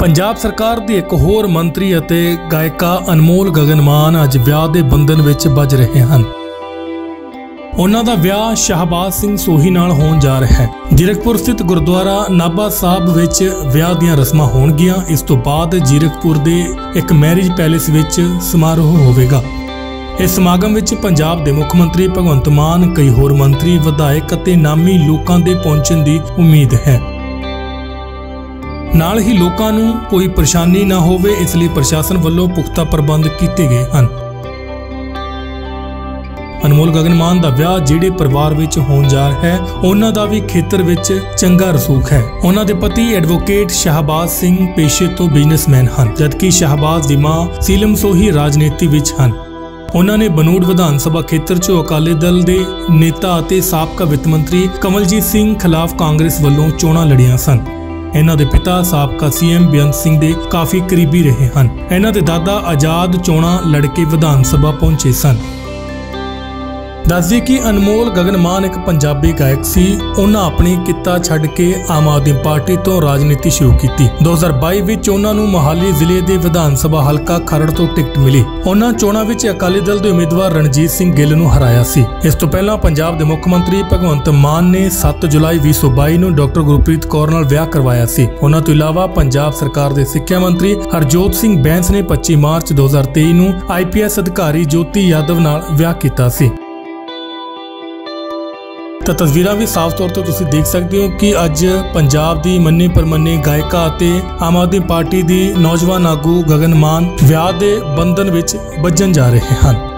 ਪੰਜਾਬ ਸਰਕਾਰ ਦੀ ਇੱਕ ਹੋਰ ਮੰਤਰੀ ਅਤੇ ਗਾਇਕਾ ਅਨਮੋਲ ਗਗਨਮਾਨ ਅੱਜ ਵਿਆਹ ਦੇ ਬੰਧਨ ਵਿੱਚ ਵੱਜ ਰਹੇ ਹਨ। ਉਹਨਾਂ ਦਾ ਵਿਆਹ ਸ਼ਹਬਾਜ਼ ਸਿੰਘ ਸੋਹੀ ਨਾਲ ਹੋਣ ਜਾ ਰਿਹਾ ਹੈ। ਜੀਰਕਪੁਰ ਸਥਿਤ ਗੁਰਦੁਆਰਾ ਨਾਭਾ ਸਾਹਿਬ ਵਿੱਚ ਵਿਆਹ ਦੀਆਂ ਰਸਮਾਂ ਹੋਣਗੀਆਂ। ਇਸ ਤੋਂ ਬਾਅਦ ਜੀਰਕਪੁਰ ਦੇ ਇੱਕ ਮੈਰਿਜ ਪੈਲੇਸ ਵਿੱਚ ਸਮਾਰੋਹ ਹੋਵੇਗਾ। ਇਸ ਸਮਾਗਮ ਵਿੱਚ ਪੰਜਾਬ ਦੇ ਮੁੱਖ ਮੰਤਰੀ ਭਗਵੰਤ ਮਾਨ, ਕਈ ਹੋਰ ਮੰਤਰੀ, ਵਿਧਾਇਕ ਅਤੇ ਨਾਮੀ ਲੋਕਾਂ ਦੇ ਪਹੁੰਚਣ ਦੀ ਉਮੀਦ ਹੈ। ਨਾਲ ਹੀ ਲੋਕਾਂ ਨੂੰ ਕੋਈ ਪਰੇਸ਼ਾਨੀ ਨਾ ਹੋਵੇ, ਇਸ ਲਈ ਪ੍ਰਸ਼ਾਸਨ ਵੱਲੋਂ ਪੁਖਤਾ ਪ੍ਰਬੰਧ ਕੀਤੇ ਗਏ ਹਨ। ਅਨਮੋਲ ਗਗਨਮਾਨ ਦਾ ਵਿਆਹ ਜਿਹੜੇ ਪਰਿਵਾਰ ਵਿੱਚ ਹੋਣ ਜਾ ਰਿਹਾ ਹੈ, ਉਹਨਾਂ ਦਾ ਵੀ ਖੇਤਰ ਵਿੱਚ ਚੰਗਾ ਰਸੂਖ ਹੈ। ਉਹਨਾਂ ਦੇ ਪਤੀ ਐਡਵੋਕੇਟ ਸ਼ਹਬਾਜ਼ ਸਿੰਘ ਪੇਸ਼ੇ ਤੋਂ ਬਿਜ਼ਨਸਮੈਨ ਹਨ, ਜਦਕਿ ਸ਼ਹਬਾਜ਼ ਦੀ ਮਾਂ ਸੀਲਮ ਸੋਹੀ ਰਾਜਨੀਤੀ ਵਿੱਚ ਹਨ। ਉਹਨਾਂ ਨੇ ਬਨੂੜ ਵਿਧਾਨ ਸਭਾ ਖੇਤਰ 'ਚੋਂ ਅਕਾਲੀ ਦਲ ਦੇ ਨੇਤਾ ਅਤੇ ਸਾਬਕਾ ਵਿੱਤ ਮੰਤਰੀ ਕਮਲਜੀਤ ਸਿੰਘ ਖਿਲਾਫ ਕਾਂਗਰਸ ਵੱਲੋਂ ਚੋਣਾਂ ਲੜੀਆਂ ਸਨ। ਇਹਨਾਂ ਦੇ ਪਿਤਾ ਸਾਬਕਾ ਸੀਐਮ ਬੇਅੰਤ ਸਿੰਘ ਦੇ ਕਾਫੀ ਕਰੀਬੀ ਰਹੇ ਹਨ। ਇਹਨਾਂ ਦੇ ਦਾਦਾ ਆਜ਼ਾਦ ਚੋਣਾਂ ਲੜ ਕੇ ਵਿਧਾਨ ਸਭਾ ਪਹੁੰਚੇ ਸਨ। ਦੱਸਦੀ ਕਿ ਅਨਮੋਲ ਗਗਨਮਾਨ ਇੱਕ ਪੰਜਾਬੀ ਗਾਇਕ ਸੀ। ਉਹਨਾਂ ਆਪਣੀ ਕਿੱਤਾ ਛੱਡ ਕੇ ਆਮ ਆਦਮੀ ਪਾਰਟੀ ਤੋਂ ਰਾਜਨੀਤੀ ਸ਼ੁਰੂ ਕੀਤੀ। 2022 ਵਿੱਚ ਉਹਨਾਂ ਨੂੰ ਮੋਹਾਲੀ ਜ਼ਿਲ੍ਹੇ ਦੇ ਵਿਧਾਨ ਸਭਾ ਹਲਕਾ ਖਰੜ ਤੋਂ ਟਿਕਟ ਮਿਲੀ। ਉਹਨਾਂ ਚੋਣਾਂ ਵਿੱਚ ਅਕਾਲੀ ਦਲ ਦੇ ਉਮੀਦਵਾਰ ਰਣਜੀਤ ਸਿੰਘ ਗਿੱਲ ਨੂੰ ਹਰਾਇਆ ਸੀ। ਇਸ ਤੋਂ ਪਹਿਲਾਂ ਪੰਜਾਬ ਦੇ ਮੁੱਖ ਮੰਤਰੀ ਭਗਵੰਤ ਮਾਨ ਨੇ 7 ਜੁਲਾਈ 2022 ਨੂੰ ਡਾਕਟਰ ਗੁਰਪ੍ਰੀਤ ਕੌਰ ਨਾਲ ਵਿਆਹ ਕਰਵਾਇਆ ਸੀ। ਉਹਨਾਂ ਤੋਂ ਇਲਾਵਾ ਪੰਜਾਬ ਸਰਕਾਰ ਦੇ ਸਿੱਖਿਆ ਮੰਤਰੀ ਹਰਜੋਤ ਸਿੰਘ ਬੈਂਸ ਨੇ 25 ਮਾਰਚ 2023 ਨੂੰ ਆਈਪੀਐਸ ਅਧਿਕਾਰੀ ਜੋਤੀ ਯਾਦਵ ਨਾਲ ਵਿਆਹ ਕੀਤਾ ਸੀ। ਤਾਂ ਤਸਵੀਰਾਂ ਵੀ ਸਾਫ਼ ਤੌਰ ਤੇ ਤੁਸੀਂ ਦੇਖ ਸਕਦੇ ਹੋ ਕਿ ਅੱਜ ਪੰਜਾਬ ਦੀ ਮੰਨੇ ਪਰਮੰਨੇ ਗਾਇਕਾ ਅਤੇ ਆਮ ਆਦਮੀ ਪਾਰਟੀ ਦੀ ਨੌਜਵਾਨ ਆਗੂ ਗਗਨ ਮਾਨ ਵਿਆਹ ਦੇ ਬੰਧਨ ਵਿੱਚ ਵੱਜਣ ਜਾ ਰਹੇ ਹਨ।